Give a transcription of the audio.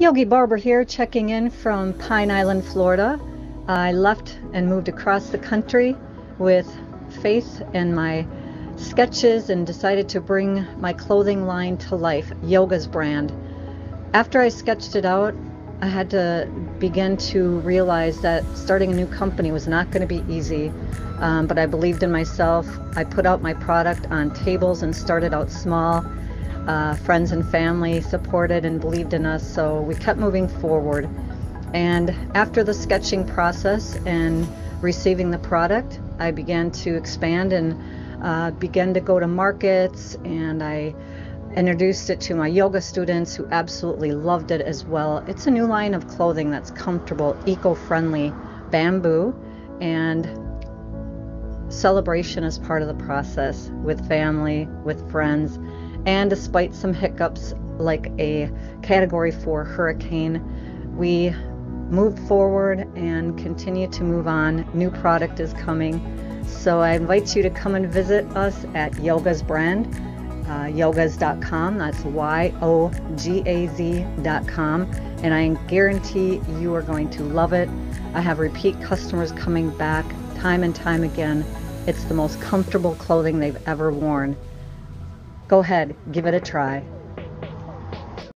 Yogi Barber here, checking in from Pine Island, Florida. I left and moved across the country with faith in my sketches and decided to bring my clothing line to life, Yogaz brand. After I sketched it out, I had to begin to realize that starting a new company was not going to be easy. Um, but I believed in myself. I put out my product on tables and started out small. Uh, friends and family supported and believed in us, so we kept moving forward. And after the sketching process and receiving the product, I began to expand and uh, began to go to markets and I introduced it to my yoga students who absolutely loved it as well. It's a new line of clothing that's comfortable, eco friendly, bamboo, and celebration is part of the process with family, with friends, and despite some hiccups like a category 4 hurricane, we move forward and continue to move on. New product is coming. So I invite you to come and visit us at Yogaz brand, uh, yogaz.com. That's Y O G A Z.com. And I guarantee you are going to love it. I have repeat customers coming back time and time again. It's the most comfortable clothing they've ever worn. Go ahead, give it a try.